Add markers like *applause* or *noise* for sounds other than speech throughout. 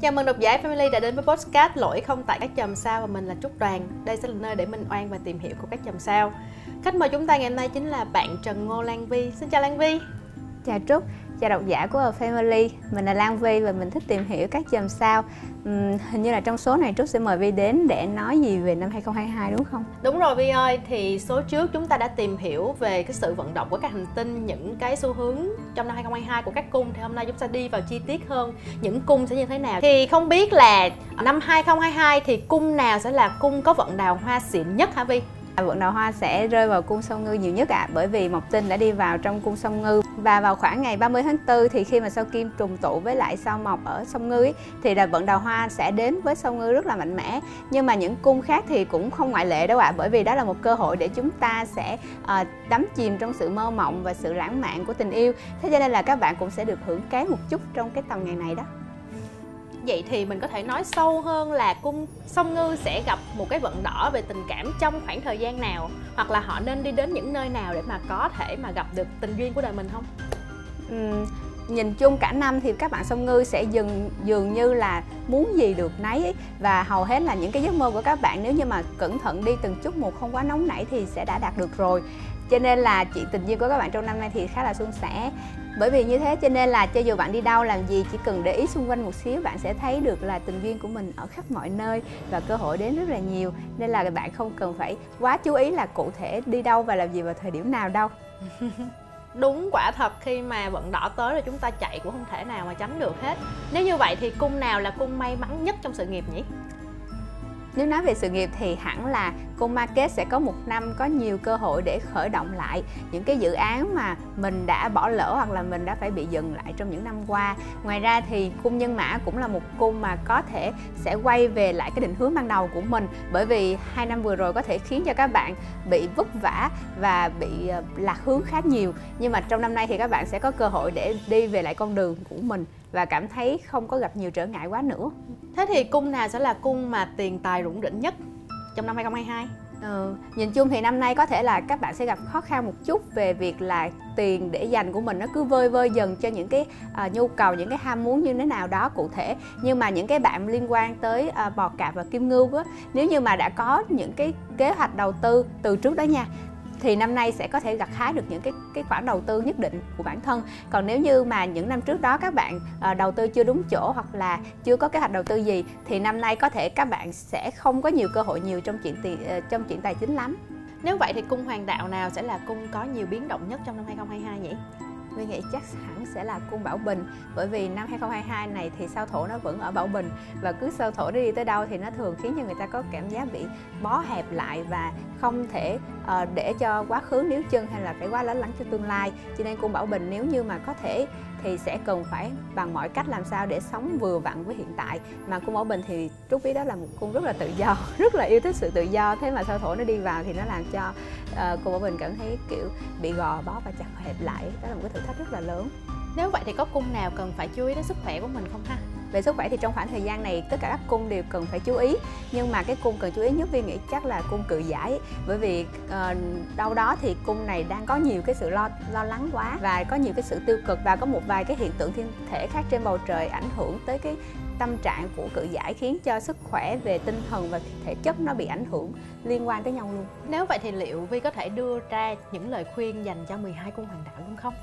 Chào mừng độc giả Family đã đến với podcast Lỗi không tại các chòm sao và mình là Trúc Đoàn. Đây sẽ là nơi để minh oan và tìm hiểu của các chòm sao. Khách mời chúng ta ngày hôm nay chính là bạn Trần Ngô Lan Vi. Xin chào Lan Vi. Chào Trúc, chào độc giả của A Family. Mình là Lan Vi và mình thích tìm hiểu các chòm sao. Uhm, hình như là trong số này Trúc sẽ mời Vi đến để nói gì về năm 2022 đúng không? Đúng rồi Vi ơi, thì số trước chúng ta đã tìm hiểu về cái sự vận động của các hành tinh, những cái xu hướng trong năm 2022 của các cung thì hôm nay chúng ta đi vào chi tiết hơn những cung sẽ như thế nào. Thì không biết là năm 2022 thì cung nào sẽ là cung có vận đào hoa xịn nhất hả Vi? Vận đào hoa sẽ rơi vào cung sông ngư nhiều nhất ạ à, bởi vì mộc tinh đã đi vào trong cung sông ngư. Và vào khoảng ngày 30 tháng 4 thì khi mà sao kim trùng tụ với lại sao mộc ở sông ngư ấy, thì là vận đào hoa sẽ đến với sông ngư rất là mạnh mẽ. Nhưng mà những cung khác thì cũng không ngoại lệ đâu ạ à, bởi vì đó là một cơ hội để chúng ta sẽ à, đắm chìm trong sự mơ mộng và sự lãng mạn của tình yêu. Thế cho nên là các bạn cũng sẽ được hưởng cái một chút trong cái tầm ngày này đó vậy thì mình có thể nói sâu hơn là cung song ngư sẽ gặp một cái vận đỏ về tình cảm trong khoảng thời gian nào hoặc là họ nên đi đến những nơi nào để mà có thể mà gặp được tình duyên của đời mình không uhm, nhìn chung cả năm thì các bạn song ngư sẽ dừng dường như là muốn gì được nấy ấy. và hầu hết là những cái giấc mơ của các bạn nếu như mà cẩn thận đi từng chút một không quá nóng nảy thì sẽ đã đạt được rồi cho nên là chuyện tình duyên của các bạn trong năm nay thì khá là suôn sẻ. Bởi vì như thế cho nên là cho dù bạn đi đâu làm gì chỉ cần để ý xung quanh một xíu bạn sẽ thấy được là tình duyên của mình ở khắp mọi nơi và cơ hội đến rất là nhiều. Nên là bạn không cần phải quá chú ý là cụ thể đi đâu và làm gì vào thời điểm nào đâu. *laughs* Đúng quả thật khi mà vận đỏ tới rồi chúng ta chạy cũng không thể nào mà tránh được hết. Nếu như vậy thì cung nào là cung may mắn nhất trong sự nghiệp nhỉ? Nếu nói về sự nghiệp thì hẳn là cung market sẽ có một năm có nhiều cơ hội để khởi động lại những cái dự án mà mình đã bỏ lỡ hoặc là mình đã phải bị dừng lại trong những năm qua. Ngoài ra thì cung nhân mã cũng là một cung mà có thể sẽ quay về lại cái định hướng ban đầu của mình. Bởi vì hai năm vừa rồi có thể khiến cho các bạn bị vất vả và bị ờ, lạc hướng khá nhiều. Nhưng mà trong năm nay thì các bạn sẽ có cơ hội để đi về lại con đường của mình và cảm thấy không có gặp nhiều trở ngại quá nữa. Thế thì cung nào sẽ là cung mà tiền tài rủng rỉnh nhất? Trong năm 2022? Ừ, nhìn chung thì năm nay có thể là các bạn sẽ gặp khó khăn một chút về việc là tiền để dành của mình nó cứ vơi vơi dần cho những cái uh, nhu cầu những cái ham muốn như thế nào đó cụ thể nhưng mà những cái bạn liên quan tới uh, bò cạp và kim ngưu á nếu như mà đã có những cái kế hoạch đầu tư từ trước đó nha thì năm nay sẽ có thể gặt hái được những cái cái khoản đầu tư nhất định của bản thân còn nếu như mà những năm trước đó các bạn uh, đầu tư chưa đúng chỗ hoặc là chưa có kế hoạch đầu tư gì thì năm nay có thể các bạn sẽ không có nhiều cơ hội nhiều trong chuyện tiền uh, trong chuyện tài chính lắm nếu vậy thì cung hoàng đạo nào sẽ là cung có nhiều biến động nhất trong năm 2022 nhỉ? Tôi nghĩ chắc hẳn sẽ là cung Bảo Bình. Bởi vì năm 2022 này thì sao thổ nó vẫn ở Bảo Bình và cứ sao thổ đi tới đâu thì nó thường khiến cho người ta có cảm giác bị bó hẹp lại và không thể uh, để cho quá khứ níu chân hay là phải quá lấn lắng cho tương lai. Cho nên cung Bảo Bình nếu như mà có thể thì sẽ cần phải bằng mọi cách làm sao để sống vừa vặn với hiện tại. Mà cung mẫu Bình thì Trúc biết đó là một cung rất là tự do *laughs* rất là yêu thích sự tự do. Thế mà sao thổ nó đi vào thì nó làm cho ờ, uh, cung mẫu Bình cảm thấy kiểu bị gò bó và chặt hẹp lại. Đó là một cái thử thách rất là lớn. Nếu vậy thì có cung nào cần phải chú ý đến sức khỏe của mình không ha? Về sức khỏe thì trong khoảng thời gian này tất cả các cung đều cần phải chú ý nhưng mà cái cung cần chú ý nhất vi nghĩ chắc là cung cự giải bởi vì uh, đâu đó thì cung này đang có nhiều cái sự lo lo lắng quá và có nhiều cái sự tiêu cực và có một vài cái hiện tượng thiên thể khác trên bầu trời ảnh hưởng tới cái tâm trạng của cự giải khiến cho sức khỏe về tinh thần và thể chất nó bị ảnh hưởng liên quan tới nhau luôn. Nếu vậy thì liệu Vi có thể đưa ra những lời khuyên dành cho 12 cung hoàng đạo luôn không?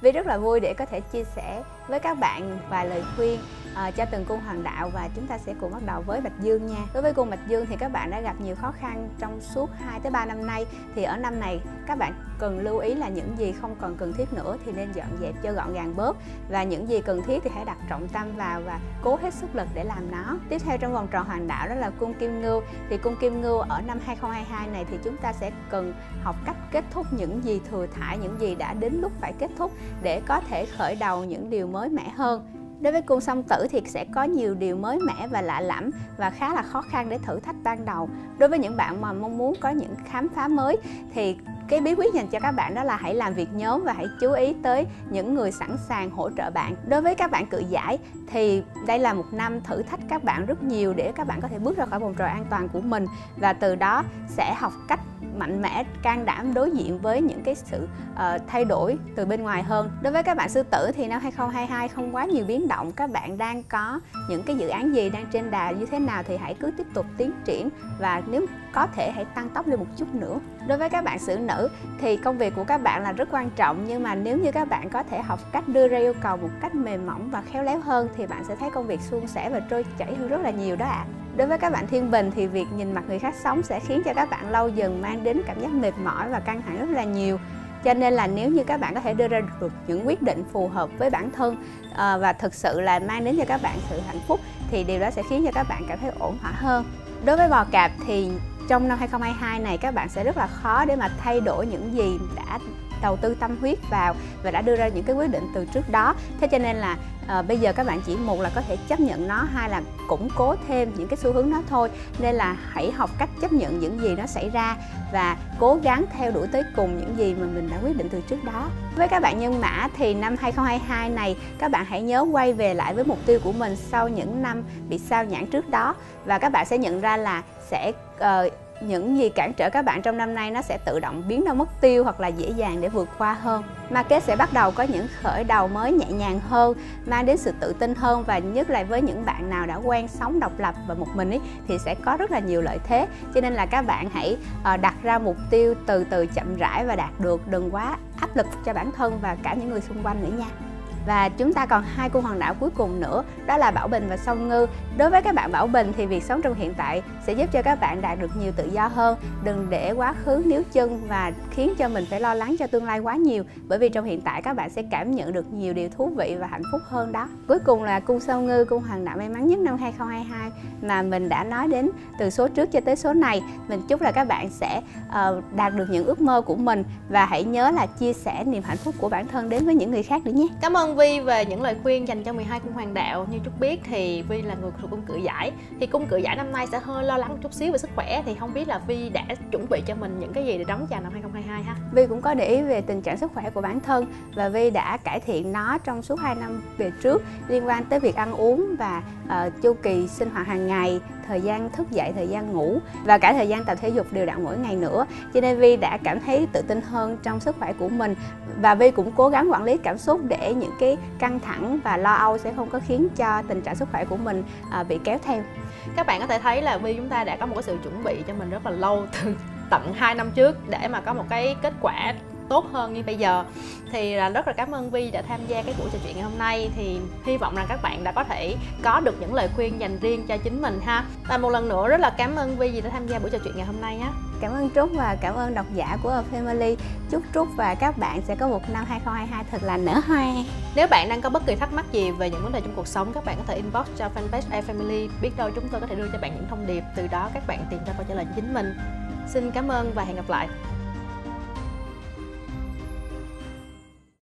Vi rất là vui để có thể chia sẻ với các bạn vài lời khuyên uh, cho từng cung hoàng đạo và chúng ta sẽ cùng bắt đầu với Bạch Dương nha. Đối với cung Bạch Dương thì các bạn đã gặp nhiều khó khăn trong suốt 2 tới 3 năm nay thì ở năm này các bạn cần lưu ý là những gì không còn cần thiết nữa thì nên dọn dẹp cho gọn gàng bớt và những gì cần thiết thì hãy đặt trọng tâm vào và cố hết sức lực để làm nó. Tiếp theo trong vòng tròn hoàng đạo đó là cung Kim Ngưu thì cung Kim Ngưu ở năm 2022 này thì chúng ta sẽ cần học cách kết thúc những gì thừa thải những gì đã đến lúc phải kết thúc để có thể khởi đầu những điều mới mẻ hơn Đối với cung song tử thì sẽ có nhiều điều mới mẻ và lạ lẫm và khá là khó khăn để thử thách ban đầu. Đối với những bạn mà mong muốn có những khám phá mới thì cái bí quyết dành cho các bạn đó là hãy làm việc nhóm và hãy chú ý tới những người sẵn sàng hỗ trợ bạn. Đối với các bạn cự giải thì đây là một năm thử thách các bạn rất nhiều để các bạn có thể bước ra khỏi vòng tròn an toàn của mình và từ đó sẽ học cách mạnh mẽ can đảm đối diện với những cái sự uh, thay đổi từ bên ngoài hơn. Đối với các bạn sư tử thì năm 2022 không quá nhiều biến động các bạn đang có những cái dự án gì đang trên đà như thế nào thì hãy cứ tiếp tục tiến triển và nếu có thể hãy tăng tốc lên một chút nữa. Đối với các bạn xử nữ thì công việc của các bạn là rất quan trọng. Nhưng mà nếu như các bạn có thể học cách đưa ra yêu cầu một cách mềm mỏng và khéo léo hơn, thì bạn sẽ thấy công việc suôn sẻ và trôi chảy hơn rất là nhiều đó ạ. À. đối với các bạn thiên bình, thì việc nhìn mặt người khác sống sẽ khiến cho các bạn lâu dần mang đến cảm giác mệt mỏi và căng thẳng rất là nhiều. Cho nên là nếu như các bạn có thể đưa ra được những quyết định phù hợp với bản thân ờ, và thực sự là mang đến cho các bạn sự hạnh phúc, thì điều đó sẽ khiến cho các bạn cảm thấy ổn thỏa hơn. Đối với bò cạp thì trong năm 2022 này các bạn sẽ rất là khó để mà thay đổi những gì đã đầu tư tâm huyết vào và đã đưa ra những cái quyết định từ trước đó. Thế cho nên là à, bây giờ các bạn chỉ một là có thể chấp nhận nó hai là củng cố thêm những cái xu hướng đó thôi. Nên là hãy học cách chấp nhận những gì nó xảy ra và cố gắng theo đuổi tới cùng những gì mà mình đã quyết định từ trước đó. Với các bạn nhân mã thì năm 2022 này các bạn hãy nhớ quay về lại với mục tiêu của mình sau những năm bị sao nhãn trước đó. Và các bạn sẽ nhận ra là sẽ uh, những gì cản trở các bạn trong năm nay nó sẽ tự động biến đâu mất tiêu hoặc là dễ dàng để vượt qua hơn. Market sẽ bắt đầu có những khởi đầu mới nhẹ nhàng hơn, mang đến sự tự tin hơn và nhất là với những bạn nào đã quen sống độc lập và một mình ấy thì sẽ có rất là nhiều lợi thế. Cho nên là các bạn hãy ờ, đặt ra mục tiêu từ từ chậm rãi và đạt được, đừng quá áp lực cho bản thân và cả những người xung quanh nữa nha và chúng ta còn hai cung hoàng đạo cuối cùng nữa đó là bảo bình và song ngư. Đối với các bạn bảo bình thì việc sống trong hiện tại sẽ giúp cho các bạn đạt được nhiều tự do hơn. Đừng để quá khứ níu chân và khiến cho mình phải lo lắng cho tương lai quá nhiều bởi vì trong hiện tại các bạn sẽ cảm nhận được nhiều điều thú vị và hạnh phúc hơn đó. Cuối cùng là cung song ngư cung hoàng đạo may mắn nhất năm 2022 mà mình đã nói đến từ số trước cho tới số này. Mình chúc là các bạn sẽ uh, đạt được những ước mơ của mình và hãy nhớ là chia sẻ niềm hạnh phúc của bản thân đến với những người khác nữa nhé. Cảm ơn Vi về những lời khuyên dành cho 12 cung hoàng đạo. Như Trúc biết thì Vi là người thuộc cung cự giải. Thì cung cự giải năm nay sẽ hơi lo lắng một chút xíu về sức khỏe. Thì không biết là Vi đã chuẩn bị cho mình những cái gì để đón chào năm 2022 ha? Vi cũng có để ý về tình trạng sức khỏe của bản thân và Vi đã cải thiện nó trong suốt 2 năm về trước liên quan tới việc ăn uống và uh, chu kỳ sinh hoạt hàng ngày thời gian thức dậy, thời gian ngủ và cả thời gian tập thể dục đều đặn mỗi ngày nữa. Cho nên vi đã cảm thấy tự tin hơn trong sức khỏe của mình và vi cũng cố gắng quản lý cảm xúc để những cái căng thẳng và lo âu sẽ không có khiến cho tình trạng sức khỏe của mình à, bị kéo theo. Các bạn có thể thấy là vi chúng ta đã có một cái sự chuẩn bị cho mình rất là lâu, từ tận 2 năm trước để mà có một cái kết quả tốt hơn như bây giờ. Thì là rất là cảm ơn Vi đã tham gia cái buổi trò chuyện ngày hôm nay. Thì hy vọng rằng các bạn đã có thể có được những lời khuyên dành riêng cho chính mình ha. Và một lần nữa rất là cảm ơn Vi vì đã tham gia buổi trò chuyện ngày hôm nay nhé. Cảm ơn Trúc và cảm ơn độc giả của A Family. Chúc Trúc và các bạn sẽ có một năm 2022 thật là nở hoa. Nếu bạn đang có bất kỳ thắc mắc gì về những vấn đề trong cuộc sống các bạn có thể inbox cho fanpage A Family. Biết đâu chúng tôi có thể đưa cho bạn những thông điệp. Từ đó các bạn tìm ra câu trả lời chính mình. Xin cảm ơn và hẹn gặp lại